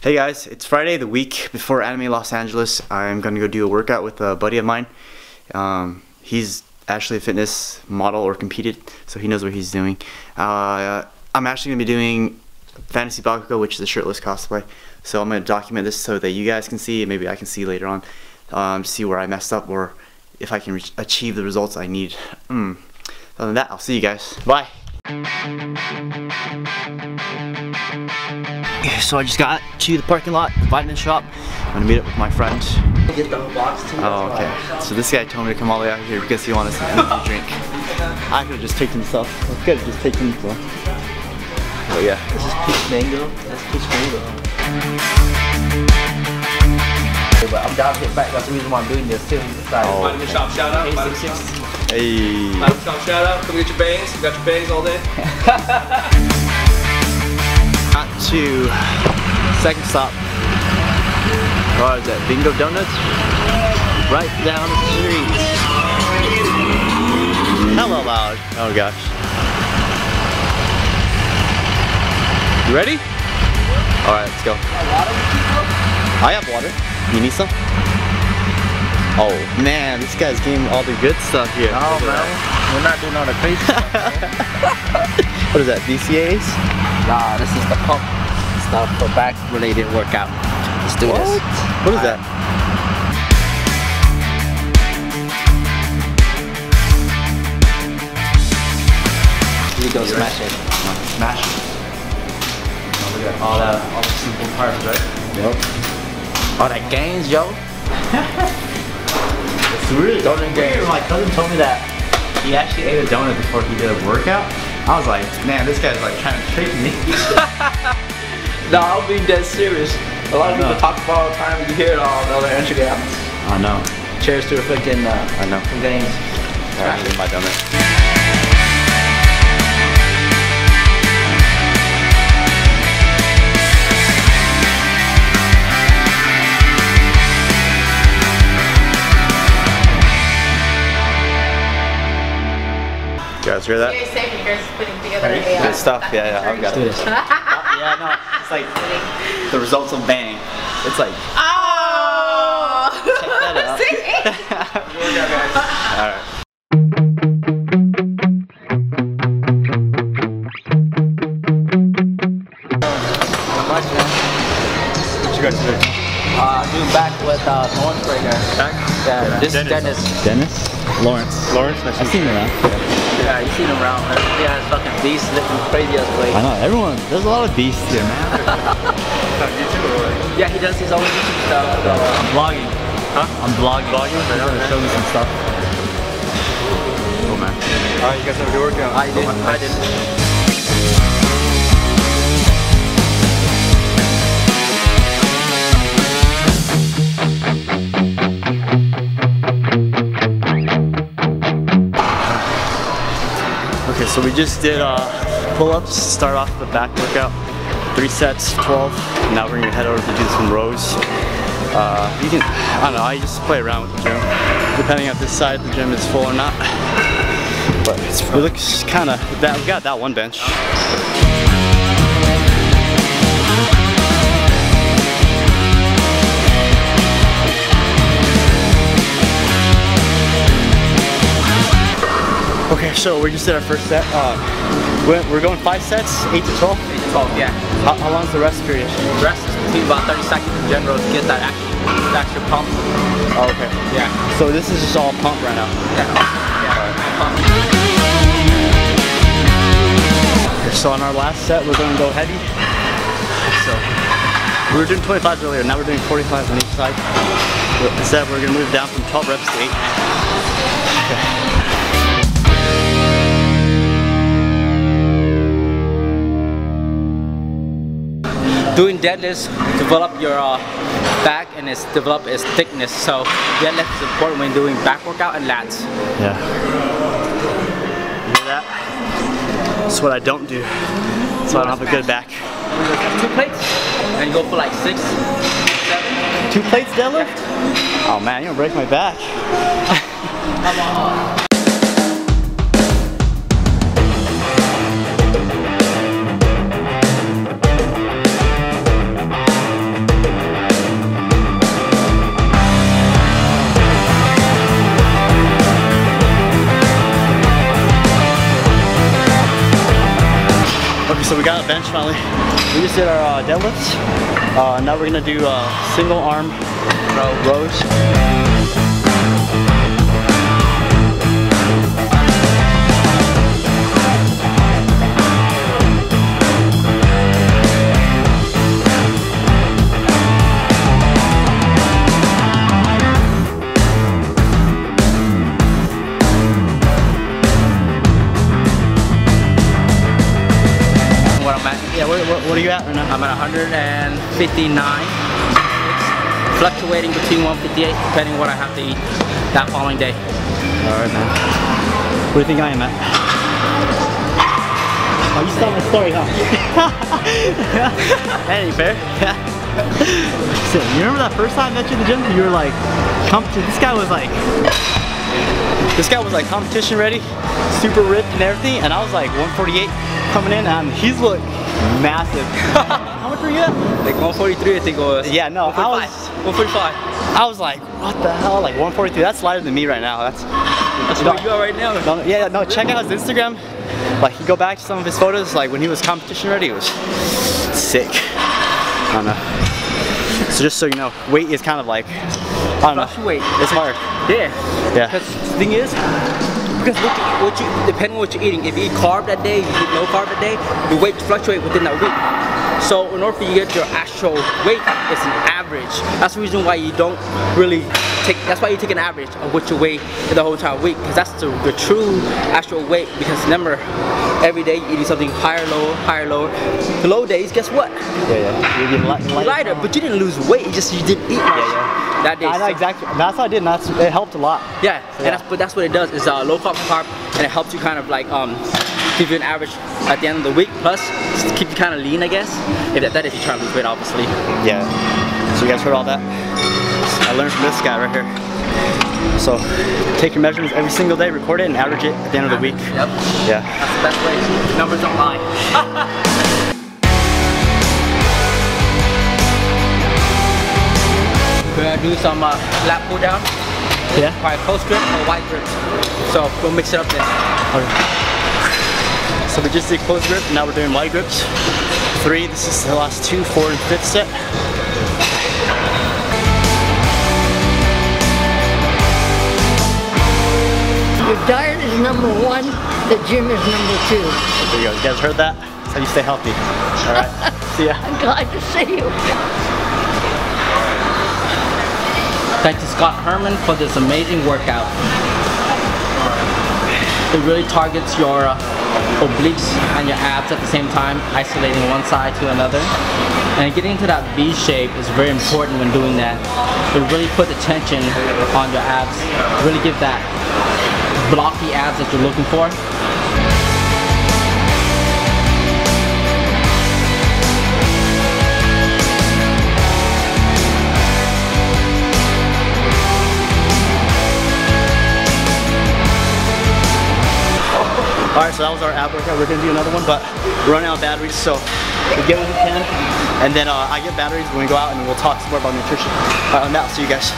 Hey guys, it's Friday, the week before Anime Los Angeles. I'm gonna go do a workout with a buddy of mine. Um, he's actually a fitness model or competed, so he knows what he's doing. Uh, I'm actually gonna be doing Fantasy Bakugo, which is a shirtless cosplay. So I'm gonna document this so that you guys can see, maybe I can see later on, um, see where I messed up or if I can achieve the results I need. Mm. Other than that, I'll see you guys. Bye. So I just got to the parking lot, the vitamin shop. I'm gonna meet up with my friend. Get the box too. Oh, okay. So this guy told me to come all the way out here because he wanted some energy drink. I could have just taken stuff. I could have just taken stuff. But yeah. This is peach mango. That's peach mango. But I'm down to get back. That's the reason why I'm doing this too. It's like Oh. Vitamin Shop shout out. Vitamin, 866. Hey. Vitamin Shop shout out. Come get your bangs. You got your bangs all day. To second stop. What is that? Bingo Donuts? Right down the street. Hello loud. Oh gosh. You ready? Alright, let's go. I have water. You need some? Oh man, this guy's getting all the good stuff here. Oh man, we're not doing all the crazy stuff. What is that, BCAAs? Nah, this is the pump stuff for back related workout. Let's do this. What is that? You go smash it. Smash. Oh, look at all the, all the simple parts, right? Yep. All that gains, yo. It's really Donut games. My cousin told me that he actually ate a donut before he did a workout. I was like, man, this guy's like trying to trick me. No, I'm being dead serious. A lot of people talk about all the time. You hear it all on the other Instagrams. I know. Cheers to a freaking uh, I know. From games. Alright, here's my donut. You guys hear that? Very putting together an AI. Good stuff. Yeah, yeah, I've got it. this. yeah, no, it's like the results of bang. It's like, Oh! that out. See? alright. Not much, man. What you guys do? Uh, doing back with uh, Lorentz right here. Back? Yeah, this is Dennis. Dennis? Lorentz. Lorentz, nice I've seen him around. Yeah, you seen him around, man. Yeah, it's fucking beast lifting crazy as way. I know, everyone, there's a lot of beasts here, man. Yeah, he does his own YouTube stuff. So, uh, I'm vlogging. Huh? I'm vlogging. Vlogging? He's gonna show me some stuff. Oh man. Alright, you guys have a good workout. I did. I did. So we just did uh, pull-ups, start off the back workout. Three sets, 12. Now we're gonna head over to do some rows. Uh, you can, I don't know, I just play around with the gym. Depending on this side of the gym is full or not. But it's, it looks kinda, that, we got that one bench. Okay, so we just did our first set. Uh, we're, we're going five sets, eight to 12. Eight to 12, yeah. How, how is the rest period? Rest is between about 30 seconds in general to get that action, that extra pump. Oh, okay. Yeah. So this is just all pump right now. Yeah. yeah. So on our last set, we're going to go heavy. So we were doing 25s earlier, now we're doing 45s on each side. Instead, we're going to move down from 12 reps to 8. Doing deadlifts develop your uh, back and it's develop its thickness. So deadlift is important when doing back workout and lats. Yeah. You hear that? That's what I don't do. So I don't have a good back. Two plates and you go for like six, seven. Two plates deadlift? Oh man, you're gonna break my back. bench finally. We just did our uh, deadlifts. Uh, now we're gonna do uh, single arm rows. What, are you at right now? I'm at 159. Fluctuating between 158 depending what I have to eat that following day. Alright, man. What do you think I am at? Oh, you stole my story, huh? that ain't fair. so, you remember that first time I met you in the gym? You were like, competition. This guy was like, this guy was like competition ready, super ripped and everything, and I was like 148 coming in, and he's look massive. How much were you at? Like 143 I think it was. Yeah, no, I was, 145. I was like, what the hell? Like 143. That's lighter than me right now. That's That's where you are right now. No, yeah, no, check out his Instagram. Like, you go back to some of his photos, like when he was competition ready, it was sick. I don't know. So just so you know, weight is kind of like, I don't know. Fluctuate. It's hard. Yeah. Yeah. Because the thing is, because look at what you, depending on what you're eating, if you eat carb that day, you eat no carb that day, your weight fluctuate within that week. So in order for you to get your actual weight, it's an average. That's the reason why you don't really take, that's why you take an average of what you weigh in the whole entire week, because that's the, the true actual weight, because remember, every day you're eating something higher, lower, higher, lower. The low days, guess what? Yeah, yeah. You get light, You're lighter, but you didn't lose weight, you just you didn't eat much yeah. that day. I know So- exactly. That's what I did, and that's, it helped a lot. yeah, and that's but that's what it does is uh, low carb carb, and it helps you kind of like um give you an average at the end of the week. Plus, just keep you kind of lean, I guess. If that, that if you're trying to lose weight, obviously. Yeah. So you guys heard all that? I learned from this guy right here. So take your measurements every single day, record it, and average it at the end of the week. Yep, Yeah. that's the best way. Numbers don't lie. We're gonna do some uh, lat pull down. Yeah. Probably close grip or wide grip. So we'll mix it up then. So we just did close grip, now we're doing wide grips. Three, this is the last two, four and fifth set. Your diet is number one, the gym is number two. There you go, you guys heard that? That's how you stay healthy. All right, see ya. I'm glad to see you. Thank you, Scott Herman, for this amazing workout. It really targets your uh, obliques and your abs at the same time, isolating one side to another. And getting into that V shape is very important when doing that. It really put the tension on your abs, really give that blocky abs that you're looking for. All right, so that was our ab workout. We're gonna do another one, but we're running out of batteries, so we get what we can, and then uh, I get batteries when we go out, and we'll talk some more about nutrition. All right, that, see you guys.